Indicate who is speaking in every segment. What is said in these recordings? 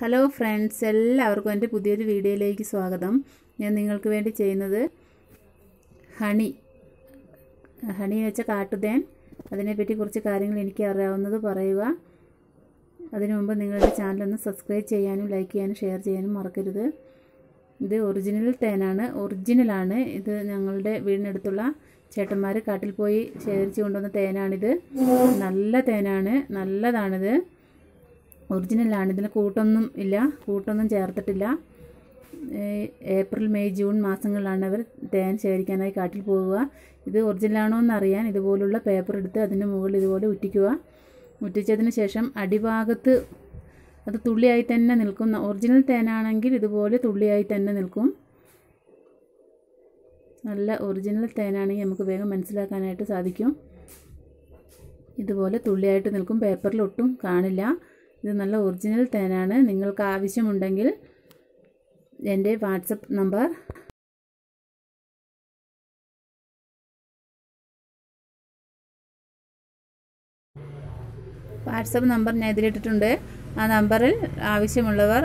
Speaker 1: Hello friends എല്ലാവർക്കും എന്റെ പുതിയൊരു വീഡിയോയിലേക്ക് സ്വാഗതം. ഞാൻ നിങ്ങൾക്ക് വേണ്ടി ചെയ്യുന്നത് ഹണി. ഹണി വെച്ച കാട്ടുതേൻ. അതിനെപ്പറ്റി കുറച്ച് കാര്യങ്ങൾ എനിക്ക് അറിയാവുന്നത് പറയുക. അതിനു മുമ്പ് നിങ്ങളുടെ ചാനലൊന്ന് സബ്സ്ക്രൈബ് ചെയ്യാനും ലൈക്ക് ചെയ്യാനും ഷെയർ ചെയ്യാനും മറക്കരുത്. ഇത് ഒറിജിനൽ തേനാണ് ഒറിജിനലാണ് ഇത് ഞങ്ങളുടെ വീടിനടുത്തുള്ള ചേട്ടന്മാർ കാട്ടിൽ പോയി ശേഖരിച്ച് കൊണ്ടുവന്ന തേനാണിത്. നല്ല തേനാണ്. നല്ലതാണിത്. ഒറിജിനലാണ് ഇതിന് കൂട്ടൊന്നും ഇല്ല. കൂട്ടൊന്നും ചേർത്തിട്ടില്ല. ഏപ്രിൽ മെയ് ജൂൺ മാസങ്ങളിലാണ് അവർ തേൻ ശേഖരിക്കാനായി കാട്ടിൽ പോവുക. ഇത് ഒറിജിനലാണോ എന്നറിയാൻ ഇതുപോലുള്ള പേപ്പർ എടുത്ത് അതിന്റെ മുകളിൽ ഇതുപോലെ ഉറ്റിക്കുക. ഉറ്റിച്ചതിന് ശേഷം അടിഭാഗത്ത് അത് തുള്ളിയായി തന്നെ നിൽക്കും. ഒറിജിനൽ തേനാണെങ്കിൽ ഇതുപോലെ തുള്ളിയായി തന്നെ നിൽക്കും. നല്ല ഒറിജിനൽ തേനാണെങ്കിൽ നമുക്ക് വേഗം മനസ്സിലാക്കാനായിട്ട് സാധിക്കും. ഇതുപോലെ തുള്ളിയായിട്ട് നിൽക്കും. പേപ്പറിൽ ഒട്ടും കാണില്ല. ഇത് നല്ല ഒറിജിനൽ തേനാണ്. നിങ്ങൾക്ക് ആവശ്യമുണ്ടെങ്കിൽ എന്റെ വാട്സപ്പ് നമ്പർ വാട്സപ്പ് നമ്പർ ഞാൻ ഇതിലിട്ടിട്ടുണ്ട് ആ നമ്പറിൽ ആവശ്യമുള്ളവർ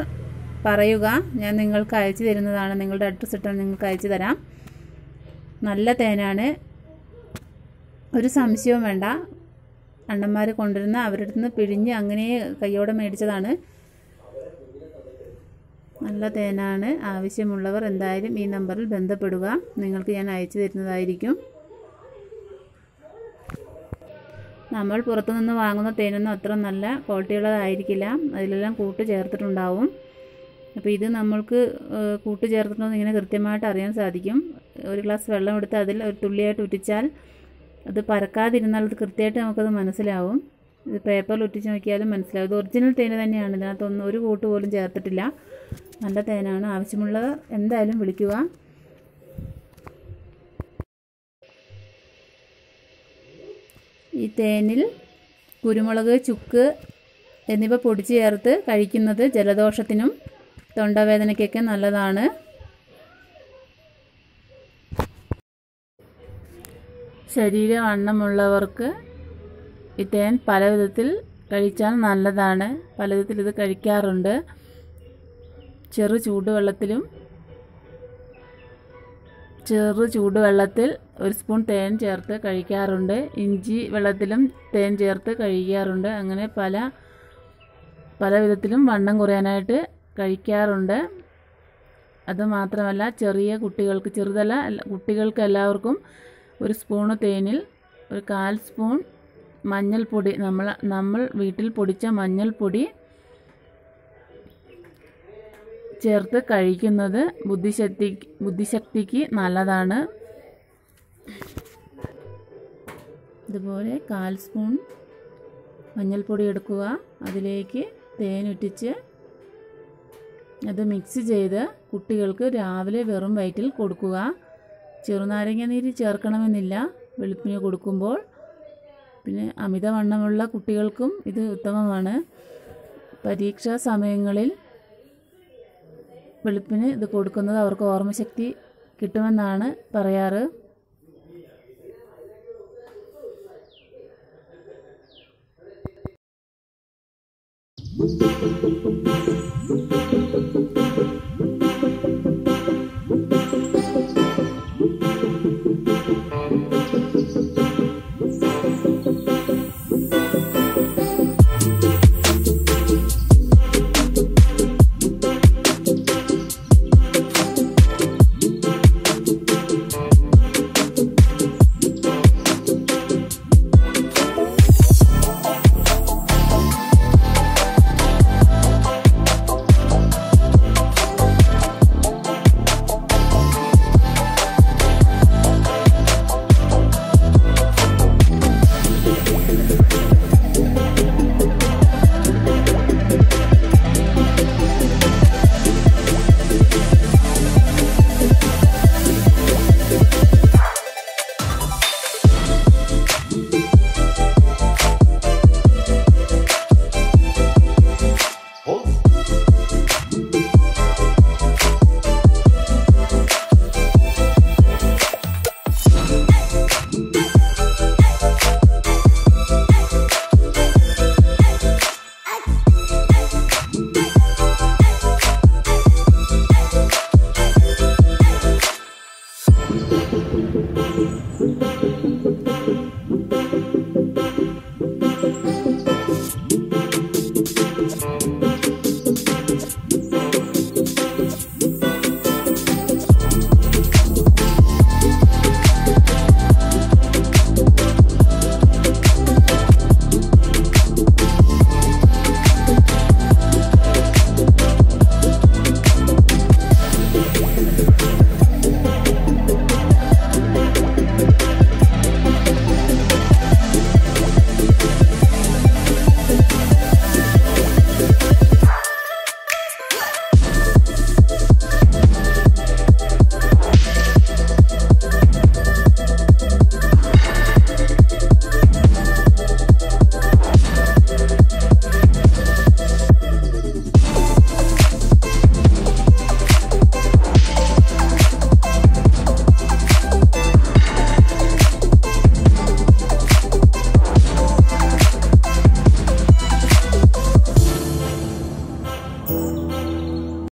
Speaker 1: പറയുക. ഞാൻ നിങ്ങൾക്ക് അയച്ചു തരുന്നതാണ്. നിങ്ങളുടെ അഡ്രസ്സ് ഇട്ടാൽ നിങ്ങൾക്ക് അയച്ചു തരാം. നല്ല തേനാണ്. ഒരു സംശയവും വേണ്ട. അണ്ണന്മാർ കൊണ്ടുവരുന്ന അവരുടെ നിന്ന് പിഴിഞ്ഞ് അങ്ങനെ കയ്യോടെ മേടിച്ചതാണ്. നല്ല തേനാണ്. ആവശ്യമുള്ളവർ എന്തായാലും ഈ നമ്പറിൽ ബന്ധപ്പെടുക. നിങ്ങൾക്ക് ഞാൻ അയച്ചു തരുന്നതായിരിക്കും. നമ്മൾ പുറത്തുനിന്ന് വാങ്ങുന്ന തേനൊന്നും അത്ര നല്ല ക്വാളിറ്റിയുള്ളതായിരിക്കില്ല. അതിലെല്ലാം കൂട്ട് ചേർത്തിട്ടുണ്ടാവും. അപ്പോൾ ഇത് നമ്മൾക്ക് കൂട്ട് ചേർത്തിട്ടുണ്ടെന്ന് ഇങ്ങനെ കൃത്യമായിട്ട് അറിയാൻ സാധിക്കും. ഒരു ഗ്ലാസ് വെള്ളം എടുത്ത് അതിൽ ഒരു തുള്ളിയായിട്ട് ഉറ്റിച്ചാൽ അത് പറക്കാതിരുന്നാൽ അത് കൃത്യമായിട്ട് നമുക്കത് മനസ്സിലാവും. ഇത് പേപ്പറിൽ ഒട്ടിച്ച് നോക്കിയാലും മനസ്സിലാവും. ഇത് ഒറിജിനൽ തേൻ തന്നെയാണ്. ഇതിനകത്തൊന്നും ഒരു കൂട്ട് പോലും ചേർത്തിട്ടില്ല. നല്ല തേനാണ്. ആവശ്യമുള്ളത് എന്തായാലും വിളിക്കുക. ഈ തേനിൽ കുരുമുളക് ചുക്ക് എന്നിവ പൊടിച്ച് ചേർത്ത് കഴിക്കുന്നത് ജലദോഷത്തിനും തൊണ്ടവേദനയ്ക്കൊക്കെ നല്ലതാണ്. ശരീരവണ്ണമുള്ളവർക്ക് ഈ തേൻ പല വിധത്തിൽ കഴിച്ചാൽ നല്ലതാണ്. പലവിധത്തിൽ ഇത് കഴിക്കാറുണ്ട്. ചെറു ചൂടുവെള്ളത്തിലും ചെറു ചൂടുവെള്ളത്തിൽ ഒരു സ്പൂൺ തേൻ ചേർത്ത് കഴിക്കാറുണ്ട്. ഇഞ്ചി വെള്ളത്തിലും തേൻ ചേർത്ത് കഴിക്കാറുണ്ട്. അങ്ങനെ പല പല വിധത്തിലും വണ്ണം കുറയാനായിട്ട് കഴിക്കാറുണ്ട്. അതുമാത്രമല്ല ചെറിയ കുട്ടികൾക്ക് ചെറുതല്ല കുട്ടികൾക്ക് എല്ലാവർക്കും ഒരു സ്പൂണ് തേനിൽ ഒരു കാൽ സ്പൂൺ മഞ്ഞൾപ്പൊടി. നമ്മൾ നമ്മൾ വീട്ടിൽ പൊടിച്ച മഞ്ഞൾപ്പൊടി ചേർത്ത് കഴിക്കുന്നത് ബുദ്ധിശക്തി ബുദ്ധിശക്തിക്ക് നല്ലതാണ്. ഇതുപോലെ കാൽ സ്പൂൺ മഞ്ഞൾപ്പൊടി എടുക്കുക. അതിലേക്ക് തേനുറ്റിച്ച് അത് മിക്സ് ചെയ്ത് കുട്ടികൾക്ക് രാവിലെ വെറും വയറ്റിൽ കൊടുക്കുക. ചെറുനാരങ്ങ നീര് ചേർക്കണമെന്നില്ല. വെളുപ്പിന് കൊടുക്കുമ്പോൾ. പിന്നെ അമിതവണ്ണമുള്ള കുട്ടികൾക്കും ഇത് ഉത്തമമാണ്. പരീക്ഷാ സമയങ്ങളിൽ വെളുപ്പിന് ഇത് കൊടുക്കുന്നത് അവർക്ക് ഓർമ്മശക്തി കിട്ടുമെന്നാണ് പറയാറ്.